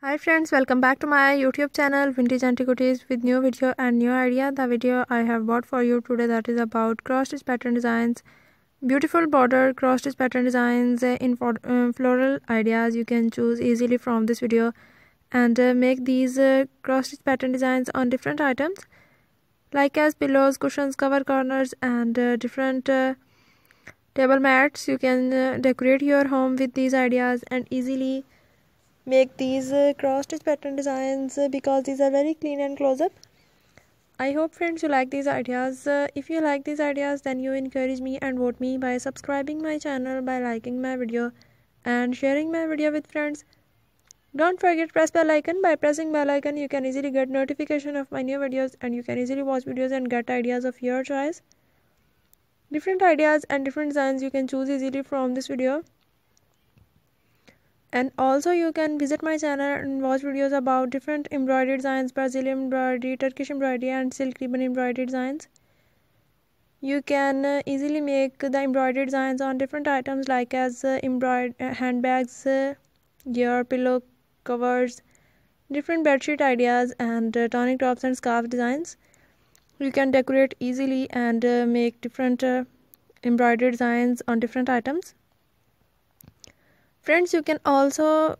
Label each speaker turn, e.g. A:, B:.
A: Hi friends, welcome back to my YouTube channel Vintage Antiquities with new video and new idea. The video I have bought for you today that is about cross stitch pattern designs. Beautiful border cross stitch pattern designs uh, in uh, floral ideas you can choose easily from this video and uh, make these cross stitch pattern designs on different items like as pillows, cushions, cover corners and different table mats. You can decorate your home with these ideas and easily make these uh, cross stitch pattern designs uh, because these are very clean and close up. I hope friends you like these ideas. Uh, if you like these ideas then you encourage me and vote me by subscribing my channel by liking my video and sharing my video with friends. Don't forget press bell icon. By pressing bell icon you can easily get notification of my new videos and you can easily watch videos and get ideas of your choice. Different ideas and different designs you can choose easily from this video and also you can visit my channel and watch videos about different embroidery designs brazilian embroidery turkish embroidery and silk ribbon embroidery designs. You can uh, easily make the embroidery designs on different items like as uh, embroidered uh, handbags uh, your pillow covers different bedsheet ideas and uh, tonic tops and scarf designs. You can decorate easily and uh, make different uh, embroidery designs on different items friends you can also